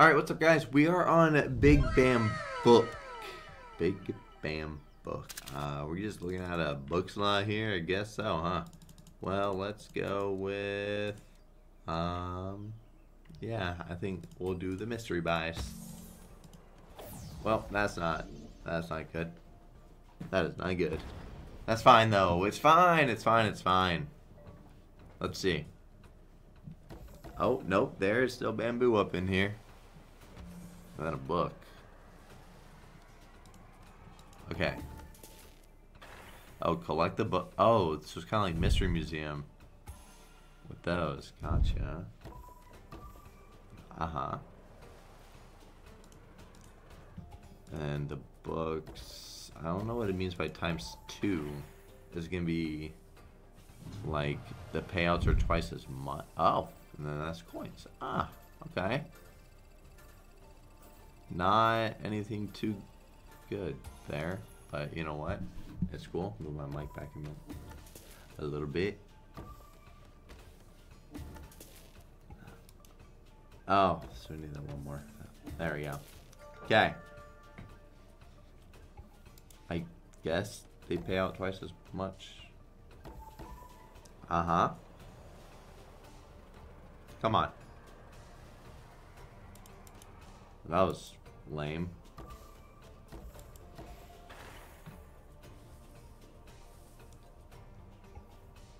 Alright, what's up guys? We are on Big Bam Book. Big Bam Book. Uh, we're just looking at a book slot here, I guess so, huh? Well, let's go with, um, yeah, I think we'll do the mystery buys. Well, that's not, that's not good. That is not good. That's fine though. It's fine, it's fine, it's fine. Let's see. Oh, nope, there's still bamboo up in here. Not a book. Okay. Oh, collect the book. Oh, this was kind of like Mystery Museum. With those. Gotcha. Uh-huh. And the books... I don't know what it means by times two. Is going to be... Like, the payouts are twice as much. Oh, and then that's coins. Ah, okay. Not anything too good there, but you know what? It's cool. Move my mic back a little bit. Oh, so we need that one more. There we go. Okay. I guess they pay out twice as much. Uh-huh. Come on. That was lame.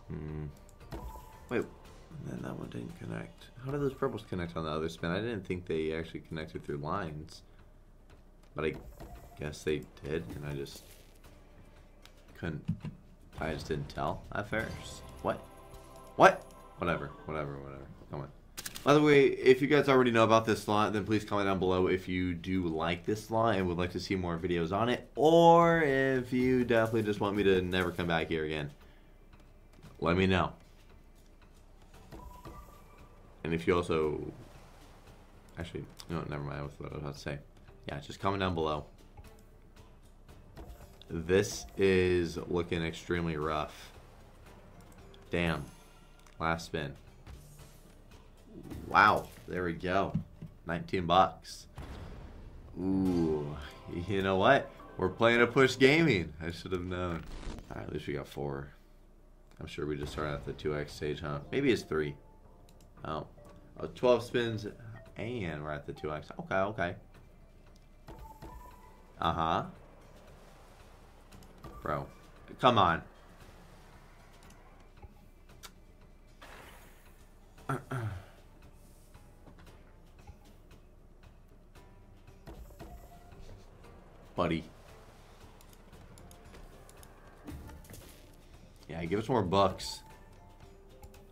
Hmm. Wait, then that one didn't connect. How did those purples connect on the other spin? I didn't think they actually connected through lines. But I guess they did, and I just couldn't. I just didn't tell at first. What? What? Whatever, whatever, whatever. Come on. By the way, if you guys already know about this slot, then please comment down below if you do like this slot and would like to see more videos on it, or if you definitely just want me to never come back here again. Let me know. And if you also... Actually, no, never mind with what I was about to say. Yeah, just comment down below. This is looking extremely rough. Damn. Last spin. Wow, there we go. 19 bucks. Ooh, you know what? We're playing a push gaming. I should have known. Alright, at least we got four. I'm sure we just started at the 2x stage, huh? Maybe it's three. Oh. oh 12 spins and we're at the 2x. Okay, okay. Uh-huh. Bro, come on. Buddy. Yeah, give us more bucks.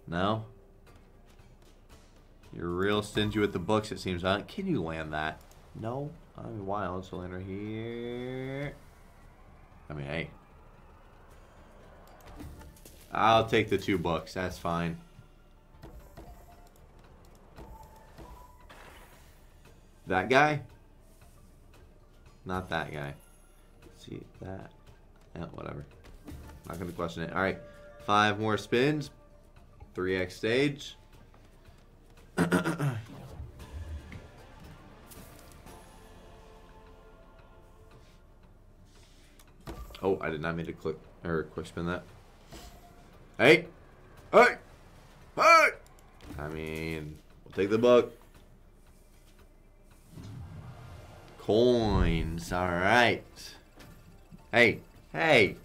No? You're real stingy with the books, it seems, huh? Can you land that? No? I mean, why? Let's land right here. I mean, hey. I'll take the two bucks. That's fine. That guy? Not that guy. See, that. Yeah, whatever. Not gonna question it. Alright. Five more spins. 3x stage. oh, I did not mean to click or quick spin that. Hey! Hey! Hey! I mean, we'll take the buck. Coins, alright. Hey, hey!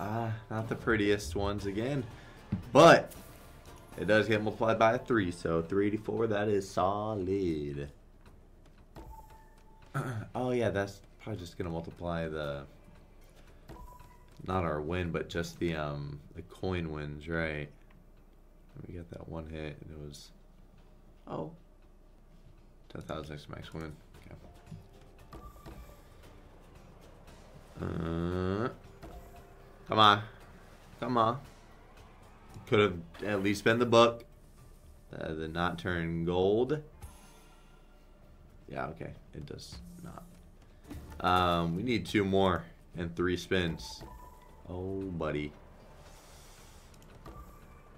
Ah, not the prettiest ones again. But, it does get multiplied by a 3, so 384, that is solid. oh yeah, that's probably just going to multiply the, not our win, but just the, um, the coin wins, right? We got that one hit, and it was, oh, 10,000 X max win. Okay. Uh, Come on. Come on. Could have at least been the book. Uh, the not turn gold. Yeah, okay. It does not. Um, we need two more and three spins. Oh, buddy.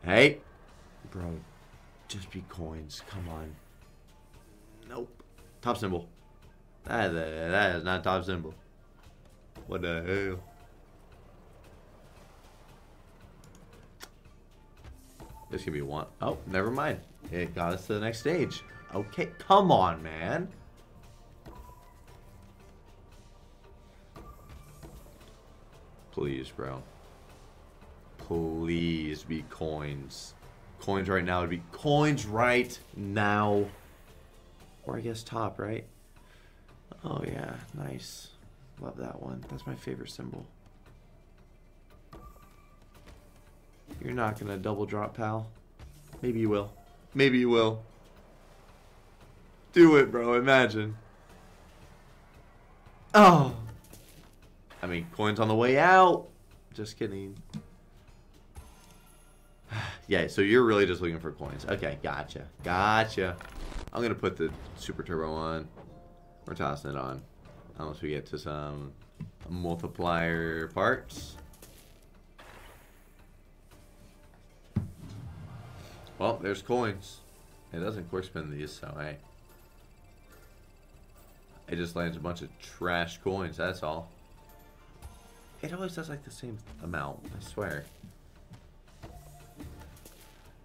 Hey. Bro, just be coins. Come on. Nope. Top symbol. That, that, that is not top symbol. What the hell? This could be one. Oh, never mind. It got us to the next stage. Okay, come on, man. Please, bro. Please be coins. Coins right now It'd be coins right now. Or I guess top, right? Oh yeah, nice. Love that one. That's my favorite symbol. You're not gonna double drop, pal. Maybe you will. Maybe you will. Do it, bro. Imagine. Oh. I mean, coins on the way out. Just kidding. Yeah, so you're really just looking for coins. Okay, gotcha. Gotcha. I'm going to put the Super Turbo on. We're tossing it on. Unless we get to some multiplier parts. Well, there's coins. It doesn't quick spin these, so hey. It just lands a bunch of trash coins, that's all. It always does like the same amount, I swear.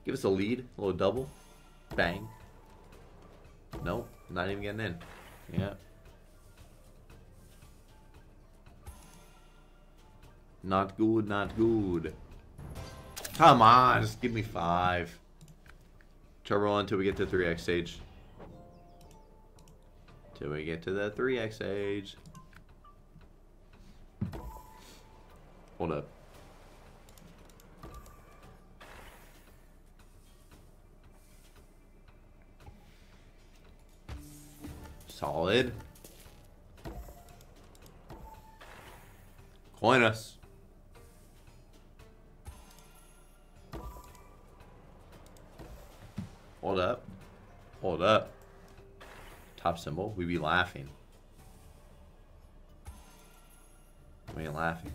Give us a lead, a little double. Bang. Nope, not even getting in. Yeah. Not good, not good. Come on, just give me five. Turbo until we get to 3x stage. Till we get to the 3x stage. Hold up. Solid. Coin us. Hold up. Hold up. Top symbol. We be laughing. We ain't laughing.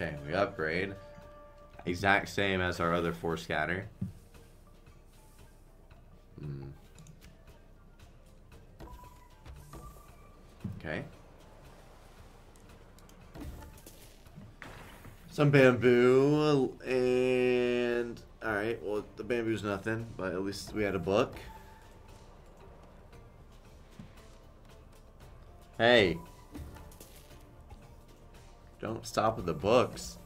Okay, we upgrade. Exact same as our other four scatter. Hmm. Okay. Some bamboo and alright, well the bamboo's nothing, but at least we had a book. Hey. Don't stop with the books.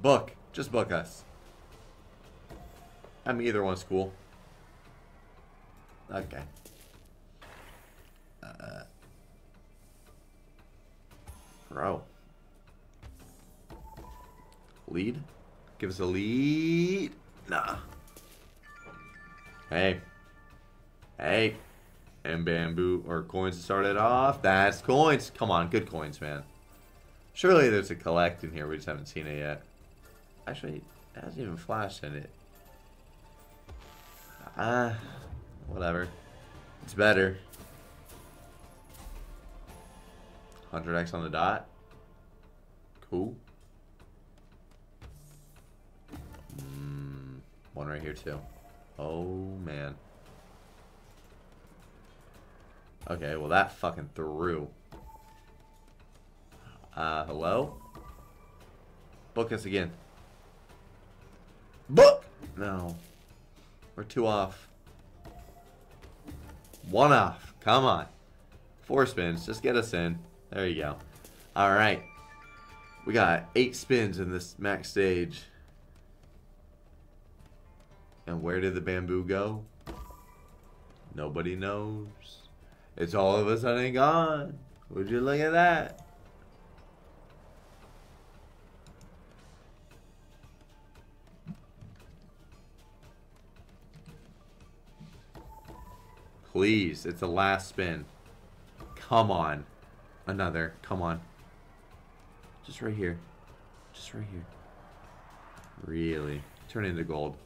Book. Just book us. I mean, either one's cool. Okay. Uh, bro. Lead? Give us a lead? Nah. Hey. Hey. And bamboo or coins to start it off. That's coins. Come on, good coins, man. Surely there's a collect in here. We just haven't seen it yet. Actually, it hasn't even flashed in it. Ah, uh, whatever. It's better. 100x on the dot. Cool. Mm, one right here too. Oh, man. Okay, well that fucking threw. Uh, hello? Book us again. Book! No. We're two off. One off. Come on. Four spins. Just get us in. There you go. Alright. We got eight spins in this max stage. And where did the bamboo go? Nobody knows. It's all of a sudden gone. Would you look at that? Please, it's the last spin. Come on. Another. Come on. Just right here. Just right here. Really. Turn into gold.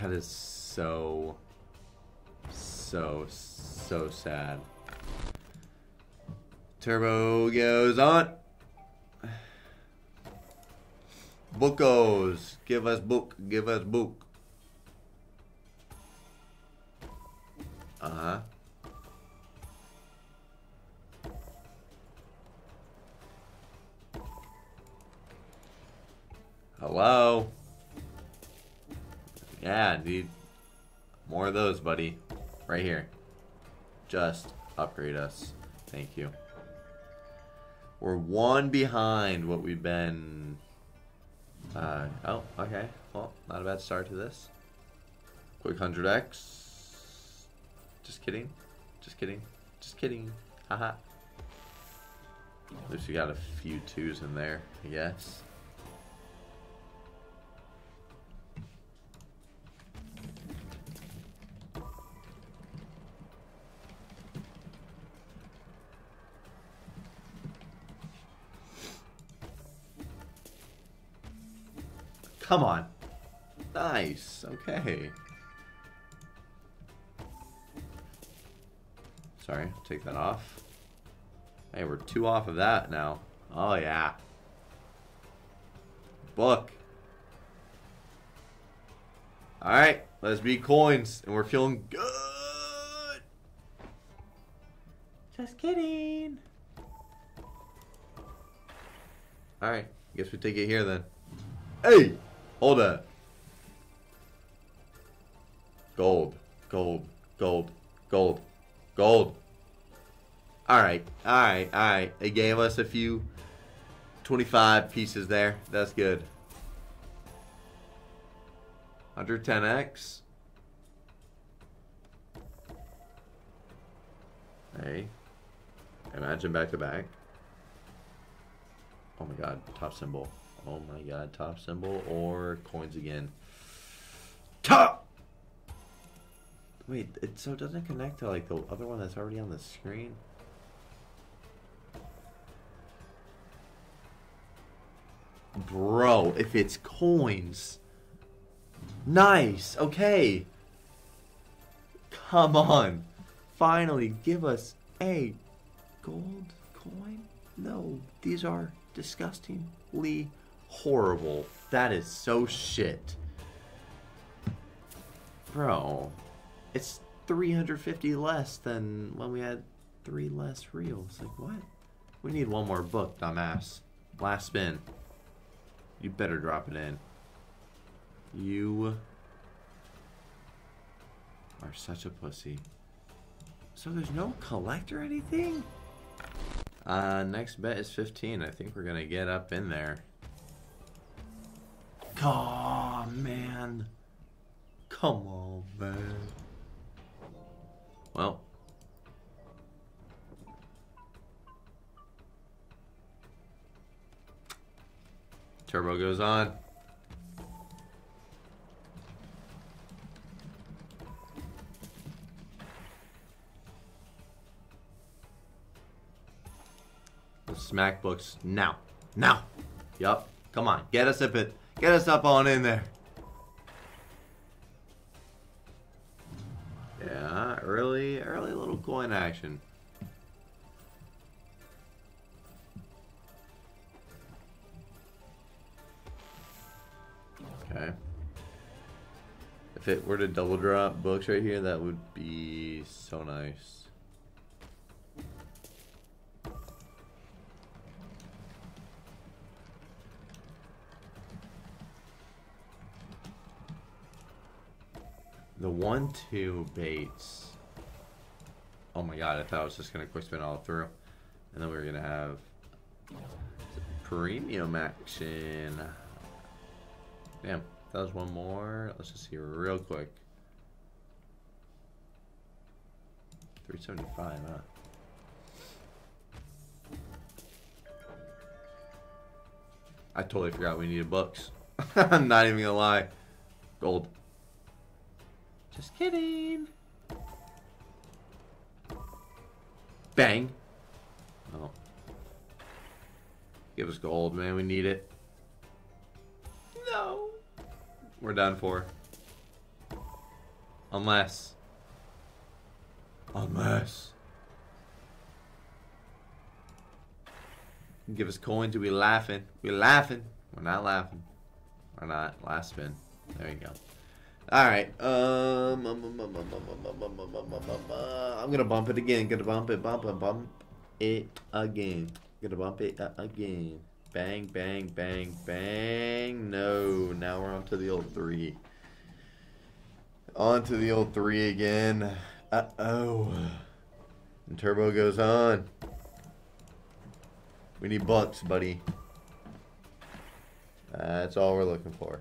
That is so so, so sad. Turbo goes on. Bookos. Give us book. Give us book. Uh-huh. Hello? Yeah, dude. More of those, buddy. Right here. Just upgrade us. Thank you. We're one behind what we've been... Uh, oh, okay. Well, not a bad start to this. Quick 100x. Just kidding. Just kidding. Just kidding. Haha. At least we got a few twos in there, I guess. Come on. Nice. Okay. Sorry, take that off. Hey, we're two off of that now. Oh, yeah. Book. Alright, let's be coins. And we're feeling good. Just kidding. Alright, guess we take it here then. Hey! Hold up. Gold. Gold. Gold. Gold. Gold. Alright. Alright. Alright. They gave us a few 25 pieces there. That's good. 110x. Hey. Imagine back to back. Oh my god. Top symbol. Oh my god, top symbol or coins again. Top! Wait, it so it doesn't connect to like the other one that's already on the screen? Bro, if it's coins. Nice, okay. Come on. Finally, give us a gold coin? No, these are disgustingly horrible. That is so shit. Bro, it's 350 less than when we had three less reels. Like, what? We need one more book, dumbass. Last spin. You better drop it in. You are such a pussy. So there's no collect or anything? Uh, next bet is 15. I think we're going to get up in there. Oh, man. Come on, man. Turbo goes on. The Smack books now. Now. Yup. Come on. Get us up it. Get us up on in there. Yeah, early, early little coin action. Okay. If it were to double drop books right here, that would be so nice. The one two baits. Oh my god, I thought I was just gonna quick spin all through. And then we were gonna have premium action. Damn, that was one more. Let's just see real quick. 375, huh? I totally forgot we needed books. I'm not even gonna lie. Gold. Just kidding. Bang. Oh. Give us gold, man. We need it. We're done for. Unless. Unless. Give us coins, we laughing. We laughing. We're not laughing. We're not. Last spin. There you go. Alright. Um, I'm gonna bump it again. Gonna bump it, bump it, bump it again. Gonna bump it again. Bang, bang, bang, bang. No. Now we're on to the old three. On to the old three again. Uh-oh. And turbo goes on. We need bucks, buddy. That's all we're looking for.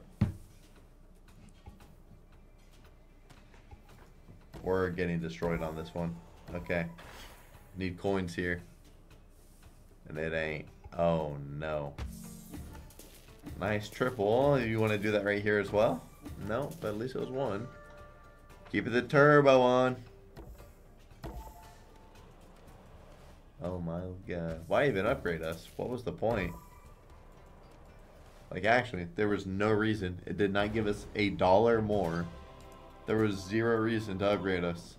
We're getting destroyed on this one. Okay. Need coins here. And it ain't. Oh, no. Nice triple. You want to do that right here as well? No, but at least it was one. Keep the turbo on. Oh my god. Why even upgrade us? What was the point? Like actually, there was no reason. It did not give us a dollar more. There was zero reason to upgrade us.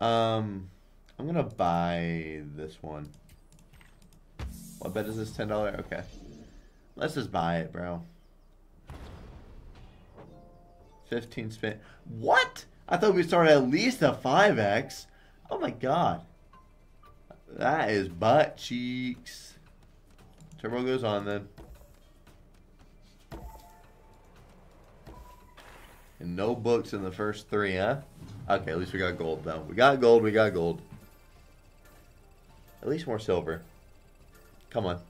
Um, I'm gonna buy this one. What bet is this? $10? Okay. Let's just buy it, bro. 15 spin. What? I thought we started at least a 5x. Oh my god. That is butt cheeks. Turbo goes on then. And no books in the first three, huh? Okay, at least we got gold though. We got gold, we got gold. At least more silver. Come on.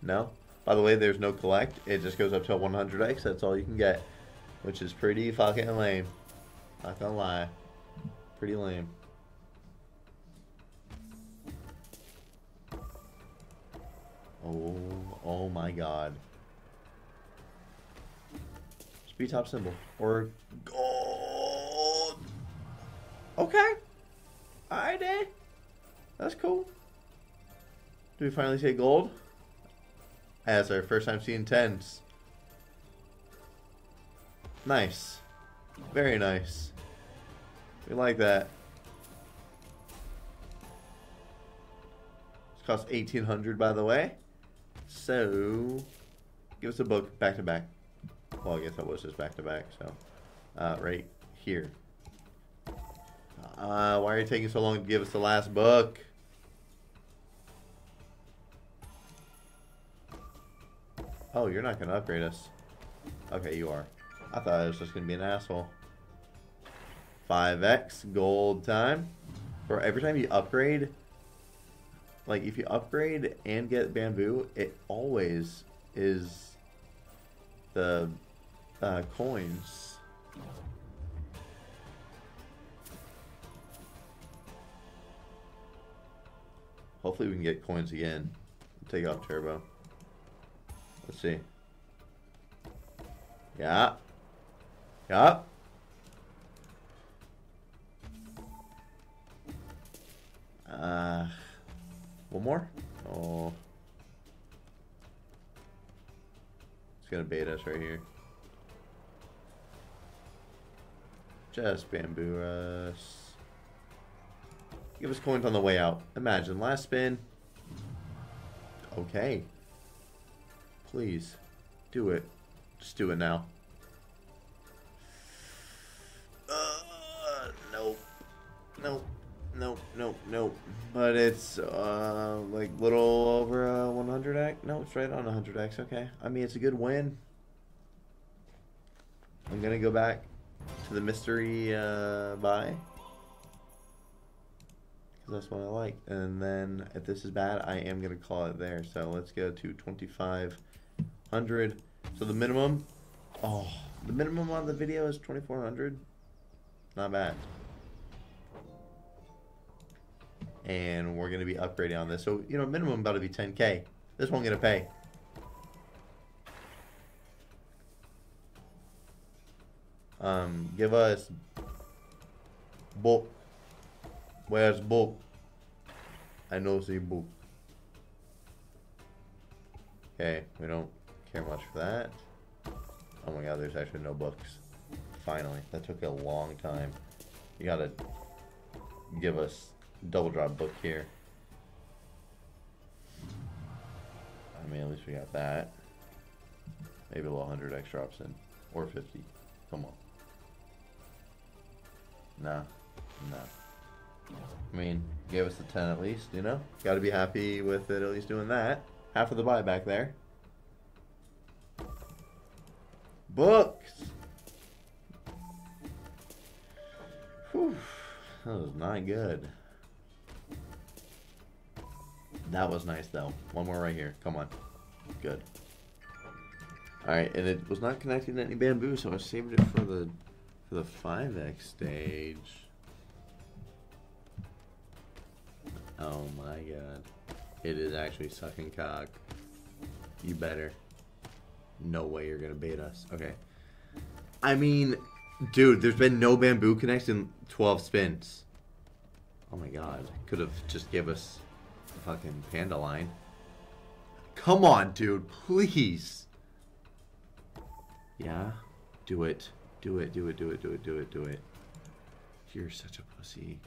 No? By the way, there's no collect. It just goes up to 100x. That's all you can get. Which is pretty fucking lame. Not gonna lie. Pretty lame. Oh, oh my god. Speed top symbol. Or gold. Okay. Alright, eh? That's cool. Do we finally say gold? As our first time seeing tens. Nice. Very nice. We like that. This costs 1800 by the way. So, give us a book back to back. Well, I guess that was just back to back, so. Uh, right here. Uh, why are you taking so long to give us the last book? Oh, you're not going to upgrade us. Okay, you are. I thought I was just going to be an asshole. 5x gold time. For every time you upgrade, like if you upgrade and get bamboo, it always is the uh, coins. Hopefully we can get coins again. Take off turbo. Let's see. Yeah. Yeah. Uh, one more? Oh. It's gonna bait us right here. Just bamboo us. Give us coins on the way out. Imagine, last spin. Okay. Please. Do it. Just do it now. Uh, nope. Nope. Nope, nope, nope. But it's uh, like little over a 100x. No, it's right on 100x. Okay. I mean, it's a good win. I'm gonna go back to the mystery uh, buy because that's what I like. And then if this is bad, I am gonna call it there. So let's go to 2500. So the minimum. Oh, the minimum on the video is 2400. Not bad and we're going to be upgrading on this. So, you know, minimum about to be 10K. This one going to pay. Um, give us book. Where's book? I know see book. Okay, we don't care much for that. Oh my god, there's actually no books. finally. That took a long time. You gotta give us double drop book here. I mean, at least we got that. Maybe a little 100 X drops in. Or 50. Come on. Nah. Nah. I mean, gave us the 10 at least, you know? Gotta be happy with it at least doing that. Half of the buyback there. Books! Whew. That was not good. That was nice though. One more right here. Come on. Good. Alright, and it was not connecting to any bamboo, so I saved it for the for the 5x stage. Oh my god. It is actually sucking cock. You better. No way you're gonna bait us. Okay. I mean, dude, there's been no bamboo connect in 12 spins. Oh my god. Could have just give us a fucking panda line. Come on, dude. Please. Yeah? Do it. Do it, do it, do it, do it, do it, do it. You're such a pussy.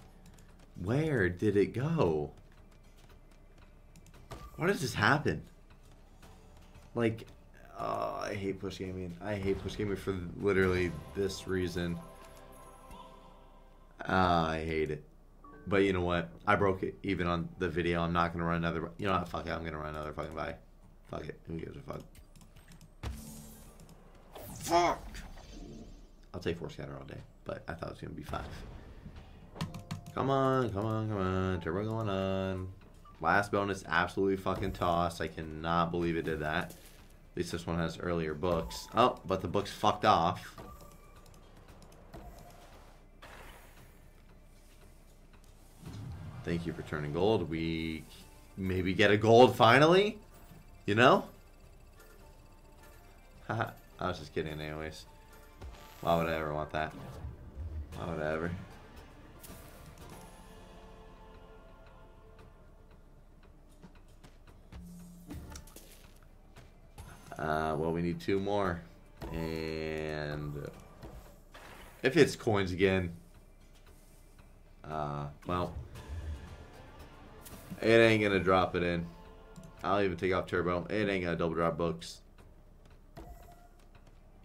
Where did it go? Why does this happen? Like, oh, I hate push gaming. I hate push gaming for literally this reason. Uh, I hate it. But you know what? I broke it even on the video. I'm not gonna run another. You know what? Fuck it. I'm gonna run another fucking buy. Fuck it. Who gives a fuck? Fuck. I'll take four scatter all day, but I thought it was gonna be five. Come on, come on, come on. Turbo going on. Last bonus, absolutely fucking toss. I cannot believe it did that. At least this one has earlier books. Oh, but the book's fucked off. Thank you for turning gold. We maybe get a gold finally? You know? Haha. I was just kidding anyways. Why would I ever want that? Why would I ever? Uh, well, we need two more. And if it's coins again, uh, well, it ain't gonna drop it in. I'll even take off turbo. It ain't gonna double drop books.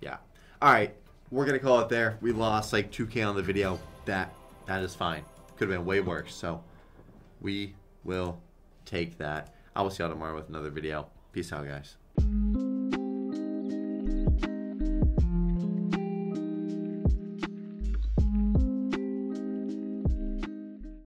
Yeah. All right, we're gonna call it there. We lost like 2k on the video. That that is fine. Could have been way worse. So we will take that. I will see y'all tomorrow with another video. Peace out, guys.